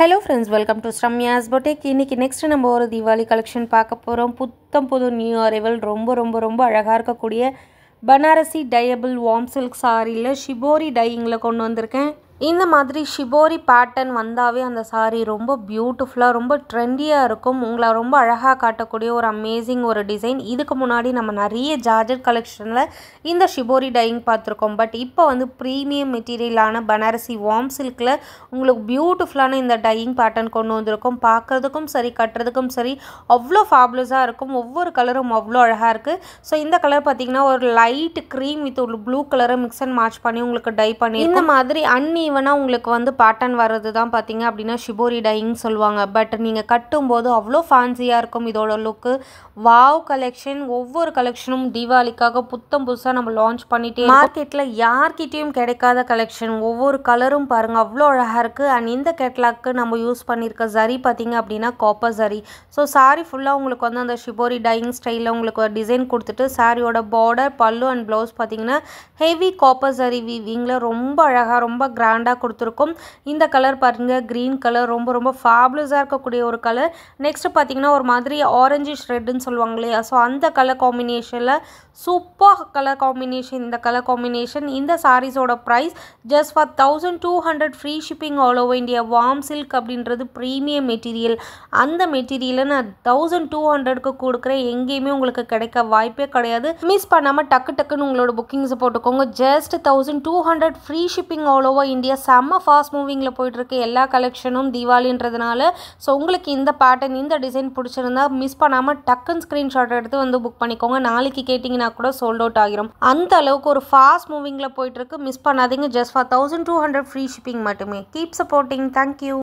Hello friends welcome to Sramya's boutique இன்றைக்கி next நம்ம ஒரு தீபாவளி கலெக்ஷன் பார்க்க போகிறோம் புத்தம் புது நியூ அரைவல் ரொம்ப ரொம்ப ரொம்ப அழகாக இருக்கக்கூடிய பனாரசி டயபிள் வார்ம் சில்க் சாரியில் ஷிபோரி டையிங்கில் கொண்டு வந்திருக்கேன். இந்த மாதிரி ஷிபோரி பேட்டர்ன் வந்தாவே அந்த சாரீ ரொம்ப பியூட்டிஃபுல்லாக ரொம்ப ட்ரெண்டியாக இருக்கும். உங்களை ரொம்ப அழகாக காட்டக்கூடிய ஒரு அமேசிங் ஒரு டிசைன் இதுக்கு முன்னாடி நம்ம நிறைய ஜார்ஜட் கலெக்ஷனில் இந்த ஷிபோரி டையிங் பார்த்துருக்கோம். பட் இப்போ வந்து ப்ரீமியம் மெட்டீரியலான பனாரசி வார்ம் சில்கில் உங்களுக்கு பியூட்டிஃபுல்லான இந்த டையிங் பேட்டர்ன் கொண்டு வந்திருக்கும். பார்க்குறதுக்கும் சரி கட்டுறதுக்கும் சரி அவ்வளோ ஃபேப்லஸாக இருக்கும். ஒவ்வொரு கலரும் அவ்வளோ அழகாக இருக்குது ஸோ இந்த கலர் பார்த்திங்கன்னா ஒரு லைட் க்ரீம் வித் ஒரு ப்ளூ கலரை மிக்ஸ் அண்ட் மேட்ச் பண்ணி உங்களுக்கு டை பண்ணி இந்த மாதிரி அன்னி ஈவனாக உங்களுக்கு வந்து பேட்டர்ன் வர்றது தான் பார்த்தீங்க அப்படின்னா ஷிபோரி டையிங் சொல்லுவாங்க. பட் நீங்கள் கட்டும்போது அவ்வளோ ஃபேன்சியாக இருக்கும் இதோட லுக்கு வாவ் கலெக்ஷன் ஒவ்வொரு கலெக்ஷனும் தீபாவளிக்காக புத்தம் புதுசாக நம்ம லான்ச் பண்ணிட்டே மார்க்கெட்டில் யார்கிட்டேயும் கிடைக்காத கலெக்ஷன் ஒவ்வொரு கலரும் பாருங்கள் அவ்வளோ அழகாக இருக்குது அண்ட் இந்த கேட்லாக்கு நம்ம யூஸ் பண்ணியிருக்க ஜரி பார்த்தீங்க அப்படின்னா காப்பர் ஜரி ஸோ சாரி ஃபுல்லாக உங்களுக்கு வந்து அந்த ஷிபோரி டையிங் ஸ்டைலில் உங்களுக்கு ஒரு டிசைன் கொடுத்துட்டு சாரியோட பார்டர் பல்லு அண்ட் ப்ளவுஸ் பார்த்தீங்கன்னா ஹெவி காப்பர் ஜரி வீவிங்கில் ரொம்ப அழகாக ரொம்ப கிராண்டாக கொடுத்துருக்கோம். இந்த கலர் பாருங்கள் க்ரீன் கலர் ரொம்ப ரொம்ப ஃபேப்லஸாக இருக்கக்கூடிய ஒரு கலர் நெக்ஸ்ட் பார்த்தீங்கன்னா ஒரு மாதிரி ஆரஞ்சு ரெட்டுன்னு சொல்லுவாங்க இல்லையா? ஸோ அந்த கலர் காம்பினேஷனில் சூப்பர் கலர் காம்பினேஷன் இந்த கலர் காம்பினேஷன் இந்த சாரீஸோட price just for thousand two hundred free shipping all over India warm silk அப்படின்றது ப்ரீமியம் மெட்டீரியல் அந்த மெட்டீரியலை நான் தௌசண்ட் டூ ஹண்ட்ரட்க்கு கொடுக்குறேன். எங்கேயுமே உங்களுக்கு கிடைக்க வாய்ப்பே கிடையாது. மிஸ் பண்ணாமல் டக்கு டக்குன்னு உங்களோட புக்கிங்ஸை போட்டுக்கோங்க. Just thousand two hundred free shipping all over India செம்ம ஃபாஸ்ட் மூவிங்கில் போயிட்டுருக்கு. எல்லா கலெக்ஷனும் தீபாவளின்றதுனால. ஸோ உங்களுக்கு இந்த பேட்டர்ன் இந்த டிசைன் பிடிச்சிருந்தா மிஸ் பண்ணாமல் டக்குன்னு ஸ்க்ரீன்ஷாட் எடுத்து வந்து புக் பண்ணிக்கோங்க. நாளைக்கு கேட்டிங்கன்னா கூட சோல்ட் அவுட் ஆகிரும். அந்த அளவுக்கு ஒரு ஃபாஸ்ட் மூவிங்கில் போயிட்டுருக்கு. மிஸ் பண்ணாதீங்க. Just for thousand two hundred free shipping மட்டுமே. Keep supporting thank you